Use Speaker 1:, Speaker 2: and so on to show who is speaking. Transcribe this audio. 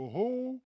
Speaker 1: Oh ho!